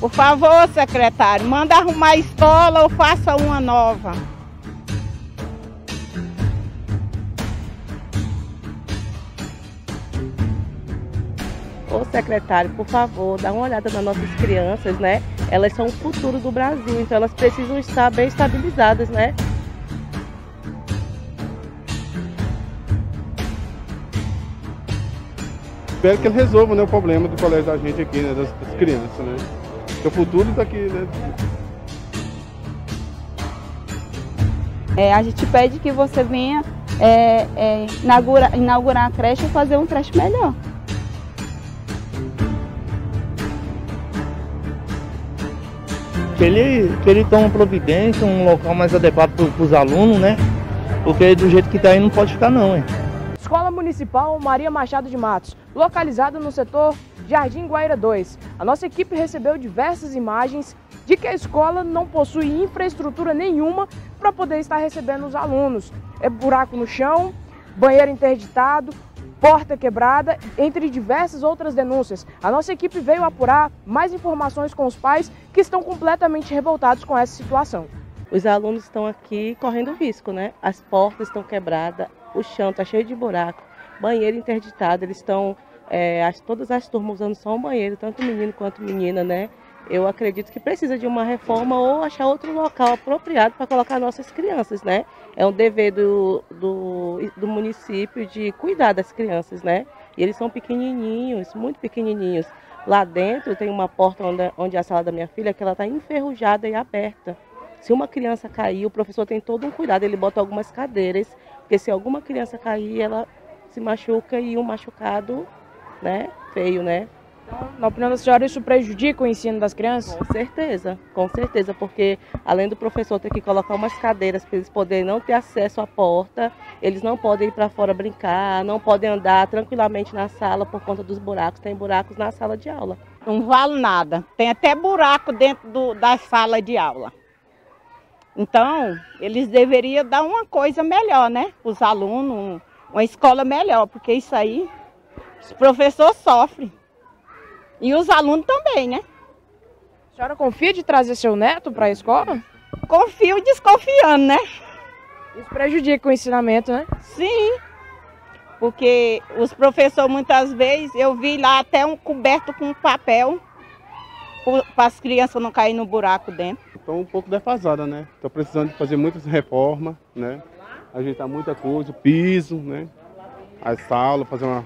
Por favor, secretário, manda arrumar a escola ou faça uma nova. Ô secretário, por favor, dá uma olhada nas nossas crianças, né? Elas são o futuro do Brasil, então elas precisam estar bem estabilizadas, né? Espero que ele resolva né, o problema do colégio da gente aqui, né, das, das crianças, né? O futuro está aqui, né? É, a gente pede que você venha é, é, inaugurar, inaugurar a creche e fazer um creche melhor. que ele, que ele tome providência, um local mais adequado para os alunos, né? Porque do jeito que está aí não pode ficar não, hein? Escola Municipal Maria Machado de Matos, localizada no setor Jardim Guaíra 2. A nossa equipe recebeu diversas imagens de que a escola não possui infraestrutura nenhuma para poder estar recebendo os alunos. É buraco no chão, banheiro interditado, porta quebrada, entre diversas outras denúncias. A nossa equipe veio apurar mais informações com os pais que estão completamente revoltados com essa situação. Os alunos estão aqui correndo risco, né? As portas estão quebradas, o chão está cheio de buraco, banheiro interditado, eles estão, é, as, todas as turmas usando só um banheiro, tanto menino quanto menina, né? eu acredito que precisa de uma reforma ou achar outro local apropriado para colocar nossas crianças, né? É um dever do, do, do, município de cuidar das crianças, né? E eles são pequenininhos, muito pequenininhos. Lá dentro tem uma porta onde, onde é a sala da minha filha que ela está enferrujada e aberta. Se uma criança cair, o professor tem todo um cuidado, ele bota algumas cadeiras, porque se alguma criança cair, ela se machuca e um machucado, né, feio, né? Então, na opinião da senhora, isso prejudica o ensino das crianças? Com certeza, com certeza, porque além do professor ter que colocar umas cadeiras para eles poderem não ter acesso à porta, eles não podem ir para fora brincar, não podem andar tranquilamente na sala por conta dos buracos, tem buracos na sala de aula. Não vale nada, tem até buraco dentro do, da sala de aula. Então, eles deveriam dar uma coisa melhor, né, para os alunos, uma escola melhor, porque isso aí, os professores sofrem. E os alunos também, né? A senhora confia de trazer seu neto para a escola? Confio desconfiando, né? Isso prejudica o ensinamento, né? Sim. Porque os professores muitas vezes, eu vi lá até um coberto com papel para as crianças não caírem no buraco dentro. Estão um pouco defasada, né? Estão precisando de fazer muitas reformas, né? Ajeitar muita coisa, piso, né? As salas, fazer uma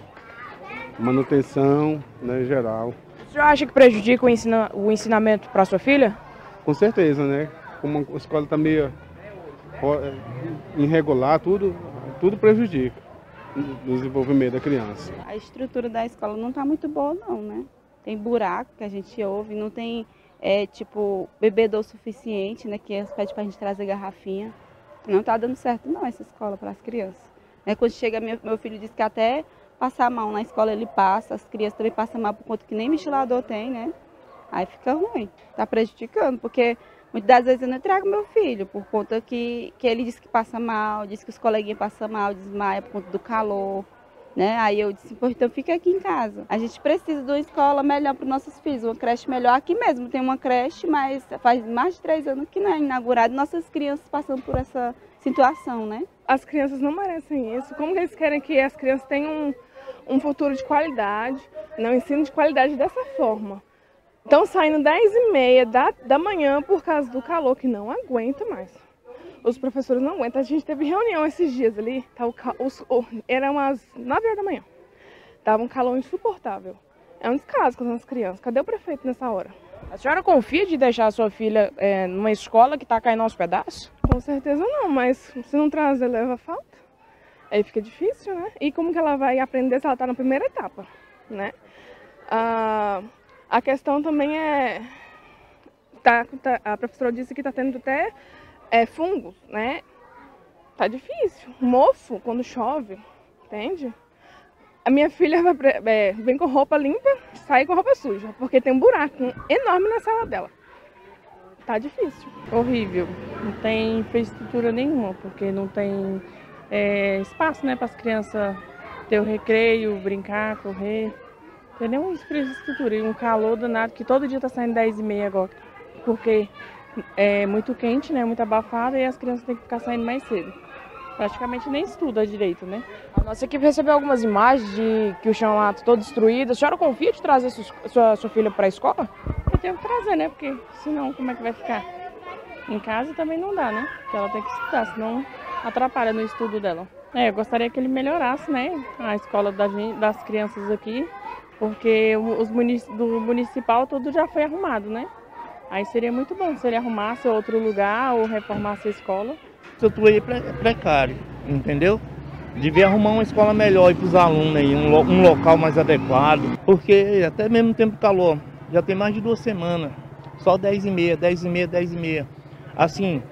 manutenção né, geral. O senhor acha que prejudica o, ensina, o ensinamento para sua filha? Com certeza, né? Como a escola está meio é, irregular, tudo, tudo prejudica o desenvolvimento da criança. A estrutura da escola não está muito boa não, né? Tem buraco que a gente ouve, não tem é, tipo bebedor suficiente, né? Que pede para a gente trazer garrafinha. Não está dando certo não essa escola para as crianças. Né? Quando chega meu, filho disse que até passar mal na escola ele passa, as crianças também passam mal por conta que nem ventilador tem, né? Aí fica ruim, tá prejudicando, porque muitas das vezes eu não trago meu filho, por conta que, que ele diz que passa mal, diz que os coleguinhas passam mal, desmaia por conta do calor, né? Aí eu disse, então fica aqui em casa. A gente precisa de uma escola melhor para os nossos filhos, uma creche melhor. Aqui mesmo tem uma creche, mas faz mais de três anos que não é inaugurada. Nossas crianças passando por essa situação, né? As crianças não merecem isso. Como que eles querem que as crianças tenham um um futuro de qualidade, não ensino de qualidade dessa forma. Estão saindo 10 e meia da, da manhã por causa do calor, que não aguenta mais. Os professores não aguentam. A gente teve reunião esses dias ali, tá, o, os, o, eram as 9 horas da manhã. Tava um calor insuportável. É um descaso com as crianças. Cadê o prefeito nessa hora? A senhora confia de deixar a sua filha é, numa escola que está caindo aos pedaços? Com certeza não, mas se não trazer, leva falta. Aí fica difícil, né? E como que ela vai aprender se ela está na primeira etapa, né? Ah, a questão também é... Tá, tá, a professora disse que está tendo até é, fungos, né? Tá difícil. Mofo, quando chove, entende? A minha filha é, vem com roupa limpa, sai com roupa suja, porque tem um buraco enorme na sala dela. Tá difícil. Horrível. Não tem infraestrutura nenhuma, porque não tem é, espaço né, para as crianças ter o recreio, brincar, correr. Tem nenhuma infraestrutura e um calor danado que todo dia tá saindo 10 e meia agora. Porque é muito quente, né? Muito abafado e as crianças têm que ficar saindo mais cedo. Praticamente nem estuda direito, né? A nossa equipe recebeu algumas imagens de que o chão lá está todo destruído. A senhora confia de trazer sua, sua, sua filha para a escola? Eu tenho que trazer, né? Porque senão como é que vai ficar? Em casa também não dá, né? Porque ela tem que estudar, senão atrapalha no estudo dela. É, eu gostaria que ele melhorasse, né? A escola das crianças aqui, porque os munic do municipal tudo já foi arrumado, né? Aí seria muito bom se ele arrumasse outro lugar ou reformasse a escola. Eu estou aí precário, entendeu? Devia arrumar uma escola melhor para os alunos aí, um, lo um, local mais adequado, porque até mesmo tempo calor, já tem mais de duas semanas, só 10 e meia, 10 e meia, 10 e meia. Assim,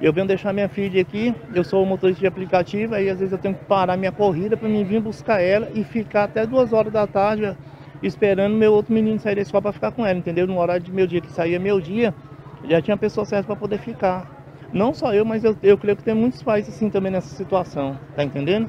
eu venho deixar minha filha aqui, eu sou motorista de aplicativo, aí às vezes eu tenho que parar minha corrida para mim vir buscar ela e ficar até duas horas da tarde esperando meu outro menino sair da escola para ficar com ela, entendeu? No horário de meu dia que saía meu dia, já tinha pessoa certa para poder ficar. Não só eu, mas eu, eu creio que tem muitos pais assim também nessa situação, tá entendendo?